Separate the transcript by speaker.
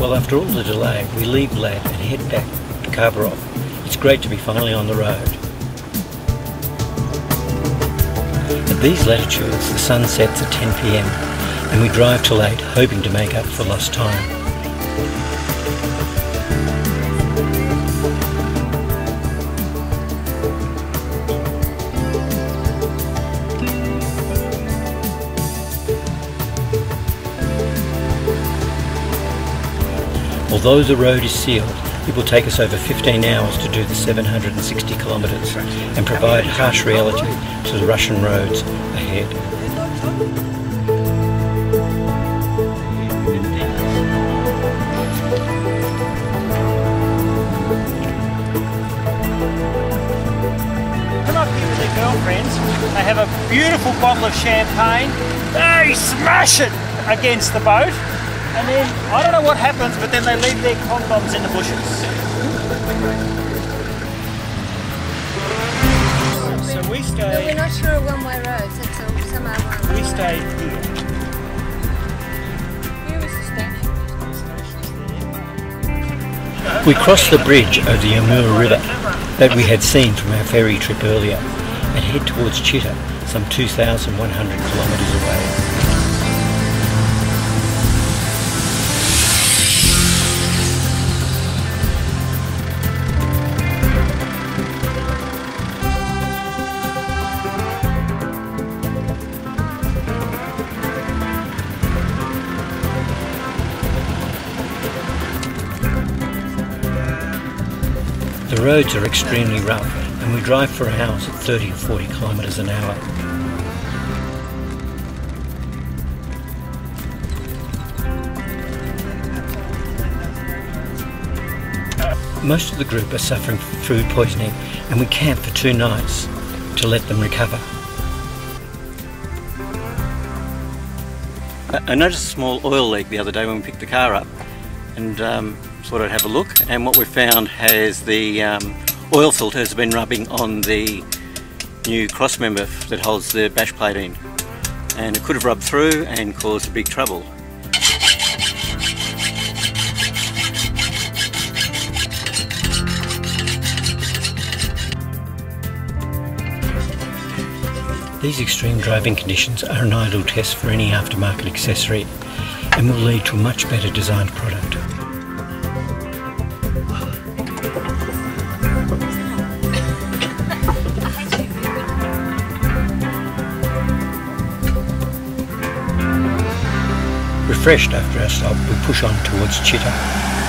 Speaker 1: Well, after all the delay, we leave Vlad and head back to Kharbarov. It's great to be finally on the road. At these latitudes, the sun sets at 10pm and we drive till late hoping to make up for lost time. Although the road is sealed, it will take us over 15 hours to do the 760 kilometres and provide harsh reality to the Russian roads ahead.
Speaker 2: Girlfriends. They have a beautiful bottle of champagne. They smash it against the boat and then I don't know what happens, but then they leave their condoms in the bushes. So we stay.
Speaker 3: No, we're not sure one-way roads. It's a, some other one.
Speaker 2: We stay here.
Speaker 3: Where is the station?
Speaker 1: We cross the bridge over the Amur River that we had seen from our ferry trip earlier and head towards Chita, some 2,100 kilometres away. The roads are extremely rough and we drive for hours at 30 or 40 kilometres an hour. Most of the group are suffering from food poisoning and we camp for two nights to let them recover. I noticed a small oil leak the other day when we picked the car up and um, thought I'd have a look and what we found has the um, oil filter has been rubbing on the new cross member that holds the bash plate in and it could have rubbed through and caused a big trouble. These extreme driving conditions are an ideal test for any aftermarket accessory and will lead to a much better designed product. Refreshed after our stop, we push on towards Chita.